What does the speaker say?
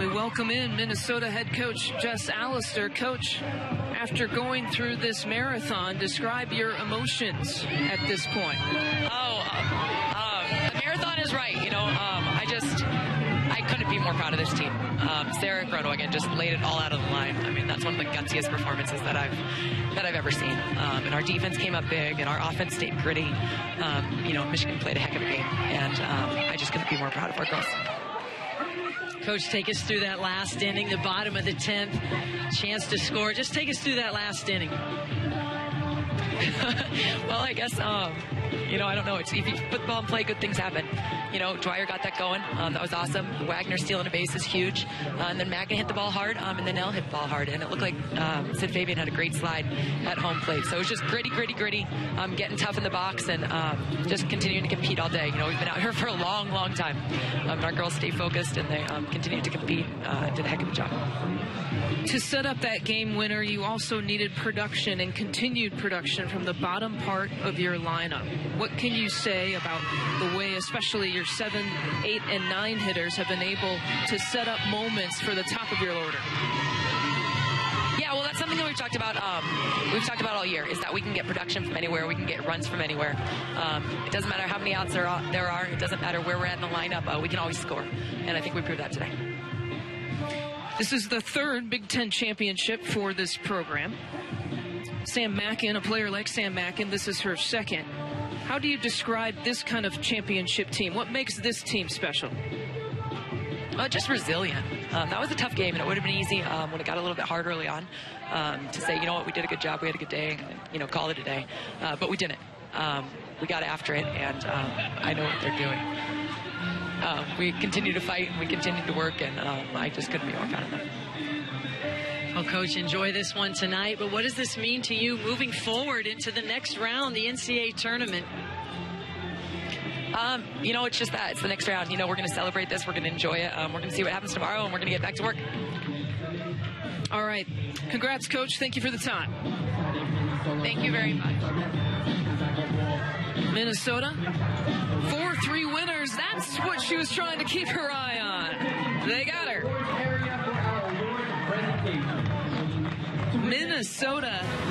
We welcome in Minnesota head coach Jess Allister. Coach, after going through this marathon, describe your emotions at this point. Oh, um, um, the marathon is right. You know, um, I just I couldn't be more proud of this team. Um, Sarah Groenewegen just laid it all out of the line. I mean, that's one of the gutsiest performances that I've that I've ever seen. Um, and our defense came up big, and our offense stayed gritty. Um, you know, Michigan played a heck of a game, and um, I just couldn't be more proud of our girls. Coach, take us through that last inning, the bottom of the 10th, chance to score. Just take us through that last inning. well, I guess, um, you know, I don't know. It's if you put the ball in play, good things happen. You know, Dwyer got that going. Um, that was awesome. Wagner stealing a base is huge. Uh, and then Magna hit the ball hard, um, and then Nell hit the ball hard. And it looked like um, Sid Fabian had a great slide at home plate. So it was just gritty, gritty, gritty, um, getting tough in the box and um, just continuing to compete all day. You know, we've been out here for a long, long time. Um, our girls stay focused and they um, continue to compete uh, and did a heck of a job. To set up that game winner, you also needed production and continued production from the bottom part of your lineup. What can you say about the way, especially your seven, eight, and nine hitters have been able to set up moments for the top of your order? Yeah, well, that's something that we've talked about. Um, we've talked about all year is that we can get production from anywhere, we can get runs from anywhere. Um, it doesn't matter how many outs there are. There are. It doesn't matter where we're at in the lineup. Uh, we can always score, and I think we proved that today. This is the third Big Ten championship for this program. Sam Mackin, a player like Sam Mackin, this is her second. How do you describe this kind of championship team? What makes this team special? Uh, just resilient. Um, that was a tough game, and it would have been easy um, when it got a little bit hard early on um, to say, you know what, we did a good job, we had a good day, and, you know, call it a day. Uh, but we didn't. Um, we got after it, and um, I know what they're doing. Um, we continue to fight, and we continue to work, and I just couldn't be more proud of them. Coach, enjoy this one tonight, but what does this mean to you moving forward into the next round, the NCAA tournament? Um, you know, it's just that. It's the next round. You know, we're going to celebrate this. We're going to enjoy it. Um, we're going to see what happens tomorrow, and we're going to get back to work. All right. Congrats, Coach. Thank you for the time. Thank you very much. Minnesota, 4 3 winners. That's what she was trying to keep her eye on. They got her. Minnesota.